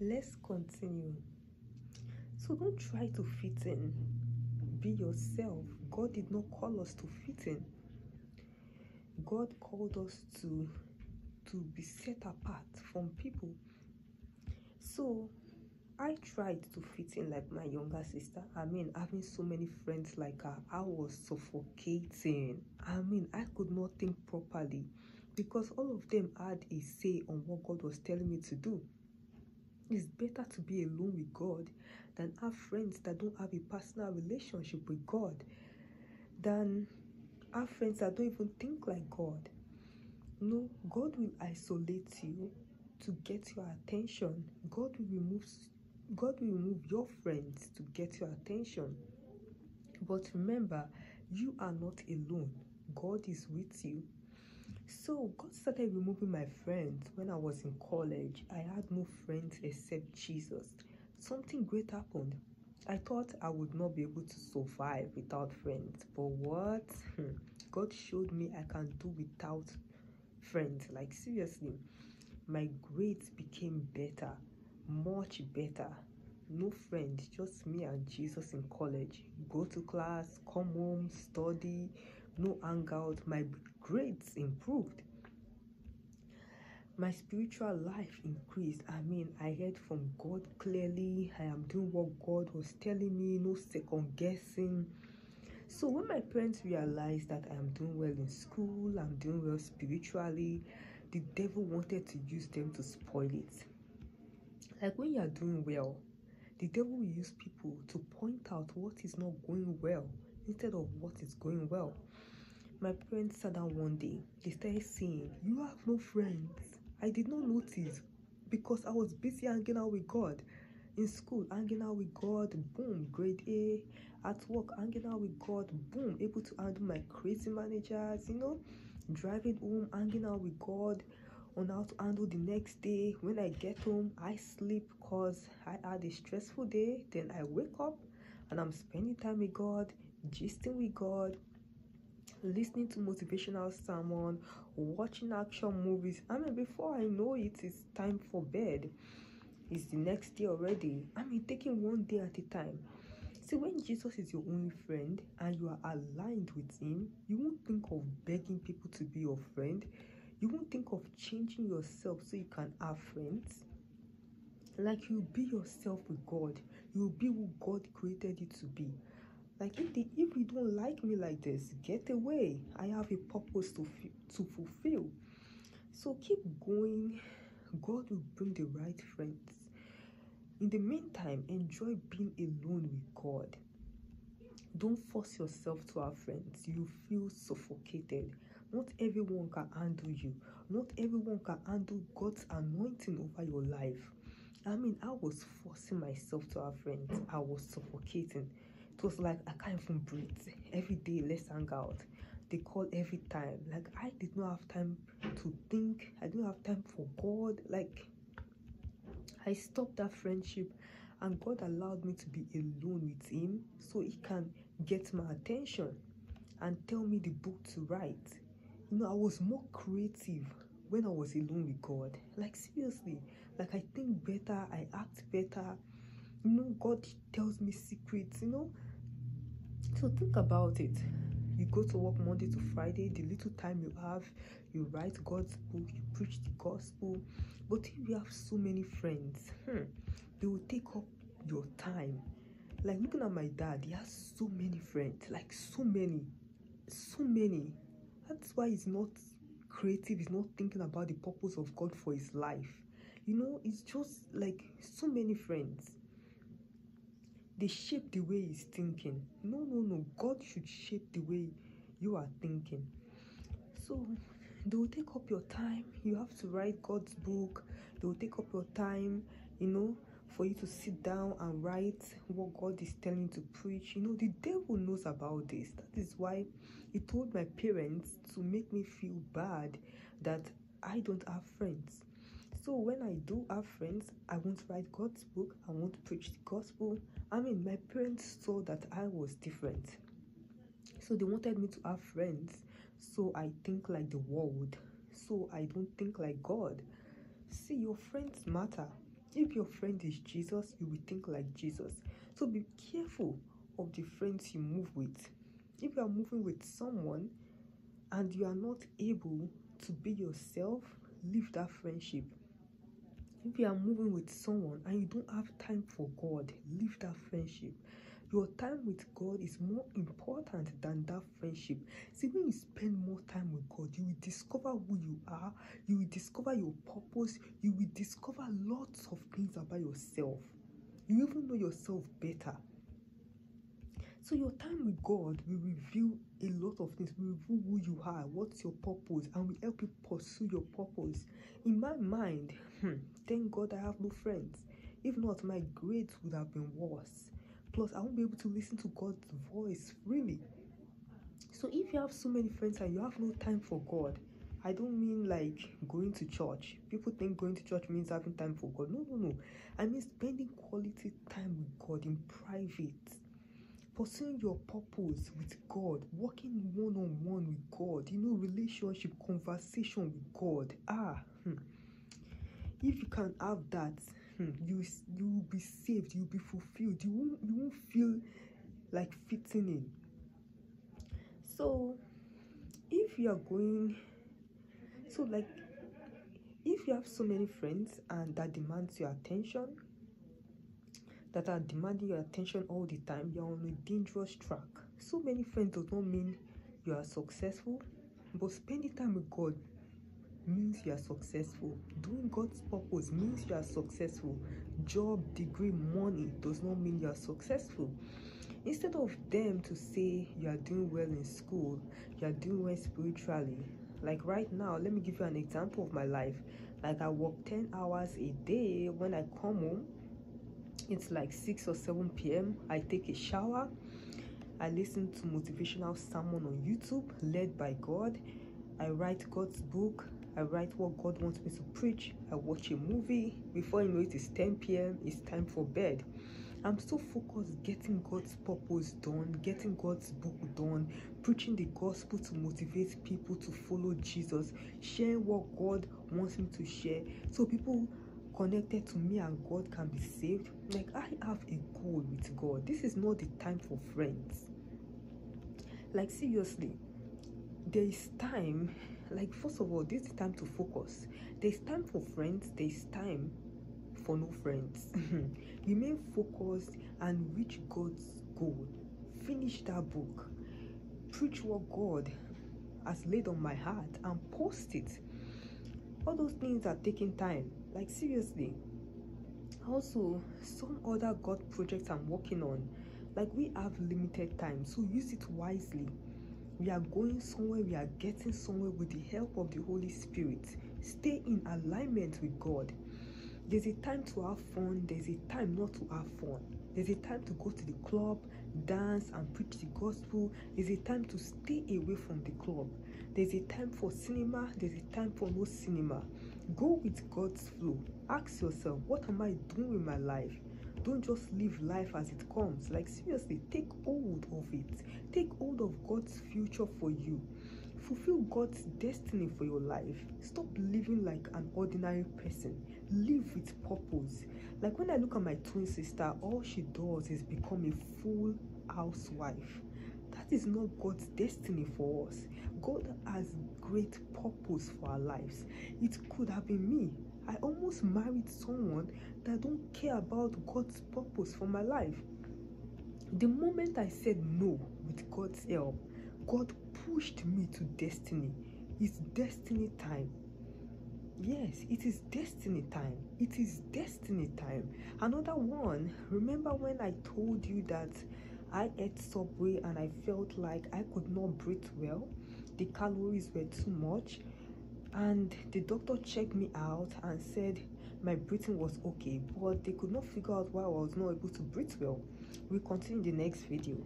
let's continue so don't try to fit in be yourself god did not call us to fit in god called us to to be set apart from people so I tried to fit in like my younger sister. I mean, having so many friends like her, I was suffocating. I mean, I could not think properly because all of them had a say on what God was telling me to do. It's better to be alone with God than have friends that don't have a personal relationship with God, than have friends that don't even think like God. No, God will isolate you to get your attention. God will remove God will remove your friends to get your attention. But remember, you are not alone. God is with you. So God started removing my friends when I was in college. I had no friends except Jesus. Something great happened. I thought I would not be able to survive without friends. But what? Hmm. God showed me I can do without friends. Like seriously, my grades became better much better no friend just me and jesus in college go to class come home study no hangout my grades improved. My spiritual life increased. I mean i heard from god clearly. I am doing what god was telling me no second guessing. So when my parents realized that i am doing well in school i'm doing well spiritually the devil wanted to use them to spoil it. Like when you are doing well, the devil will use people to point out what is not going well instead of what is going well. My parents sat down one day, they started saying, You have no friends. I did not notice because I was busy hanging out with God. In school, hanging out with God, boom, grade A. At work, hanging out with God, boom, able to handle my crazy managers, you know, driving home, hanging out with God, on how to handle the next day when i get home i sleep because i had a stressful day then i wake up and i'm spending time with god gisting with god listening to motivational sermon watching action movies. I mean before i know it it's time for bed. It's the next day already. I mean taking one day at a time. See when jesus is your only friend and you are aligned with him you won't think of begging people to be your friend. You won't think of changing yourself so you can have friends. Like you be yourself with god. You will be who god created you to be like if if you don't like me like this get away i have a purpose to to fulfill so keep going god will bring the right friends in the meantime enjoy being alone with god don't force yourself to have friends you feel suffocated not everyone can handle you. Not everyone can handle God's anointing over your life. I mean, I was forcing myself to have friends. I was suffocating. It was like I can't even breathe. Every day, let's hang out. They call every time. Like I did not have time to think. I didn't have time for God. Like I stopped that friendship and God allowed me to be alone with him so he can get my attention and tell me the book to write you know, I was more creative when I was alone with God. Like, seriously, like, I think better, I act better. You know, God tells me secrets, you know. So, think about it. You go to work Monday to Friday, the little time you have, you write God's book, you preach the gospel. But if you have so many friends, hmm, they will take up your time. Like, looking at my dad, he has so many friends, like, so many, so many that's why he's not creative he's not thinking about the purpose of god for his life you know it's just like so many friends they shape the way he's thinking no no no god should shape the way you are thinking so they will take up your time you have to write god's book they will take up your time you know for you to sit down and write what God is telling you to preach. You know, the devil knows about this. That is why he told my parents to make me feel bad that I don't have friends. So when I do have friends, I won't write God's book, I won't preach the gospel. I mean, my parents saw that I was different. So they wanted me to have friends. So I think like the world. So I don't think like God. See, your friends matter If your friend is Jesus, you will think like Jesus. So be careful of the friends you move with. If you are moving with someone and you are not able to be yourself, leave that friendship. If you are moving with someone and you don't have time for God, leave that friendship. Your time with God is more important than that friendship. See, when you spend more time with God, you will discover who you are, you will discover your purpose, you will discover lots of things about yourself. You even know yourself better. So your time with God will reveal a lot of things, will reveal who you are, what's your purpose, and will help you pursue your purpose. In my mind, hmm, thank God I have no friends. If not, my grades would have been worse. Plus, I won't be able to listen to God's voice freely. So, if you have so many friends and you have no time for God, I don't mean like going to church. People think going to church means having time for God. No, no, no. I mean spending quality time with God in private, pursuing your purpose with God, working one on one with God, you know, relationship, conversation with God. Ah, hmm. if you can have that, hmm, you you will be saved you'll be fulfilled you won't you won't feel like fitting in so if you are going so like if you have so many friends and that demands your attention that are demanding your attention all the time you're on a dangerous track so many friends does not mean you are successful but spending time with god means you are successful. Doing God's purpose means you are successful. Job, degree, money does not mean you are successful. Instead of them to say you are doing well in school, you are doing well spiritually. Like right now, let me give you an example of my life. Like I work 10 hours a day. When I come home, it's like 6 or 7 p.m. I take a shower. I listen to motivational sermon on YouTube led by God. I write God's book. I write what God wants me to preach. I watch a movie. Before you know it, it's 10 p.m. It's time for bed. I'm so focused getting God's purpose done, getting God's book done, preaching the gospel to motivate people to follow Jesus, sharing what God wants me to share so people connected to me and God can be saved. Like I have a goal with God. This is not the time for friends. Like seriously, there is time like first of all this is time to focus there's time for friends there's time for no friends remain focused and reach god's goal finish that book preach what god has laid on my heart and post it all those things are taking time like seriously also some other god projects i'm working on like we have limited time so use it wisely we are going somewhere, we are getting somewhere with the help of the Holy Spirit. Stay in alignment with God. There's a time to have fun, there's a time not to have fun. There's a time to go to the club, dance, and preach the gospel. There's a time to stay away from the club. There's a time for cinema, there's a time for no cinema. Go with God's flow. Ask yourself, what am I doing with my life? Don't just live life as it comes. Like, seriously, take hold of it. Take hold of God's future for you. Fulfill God's destiny for your life. Stop living like an ordinary person. Live with purpose. Like when I look at my twin sister, all she does is become a full housewife. Is not God's destiny for us. God has great purpose for our lives. It could have been me. I almost married someone that don't care about God's purpose for my life. The moment I said no with God's help, God pushed me to destiny. It's destiny time. Yes, it is destiny time. It is destiny time. Another one, remember when I told you that I ate Subway and I felt like I could not breathe well? The calories were too much. And the doctor checked me out and said my breathing was okay but they could not figure out why i was not able to breathe well. We'll continue in the next video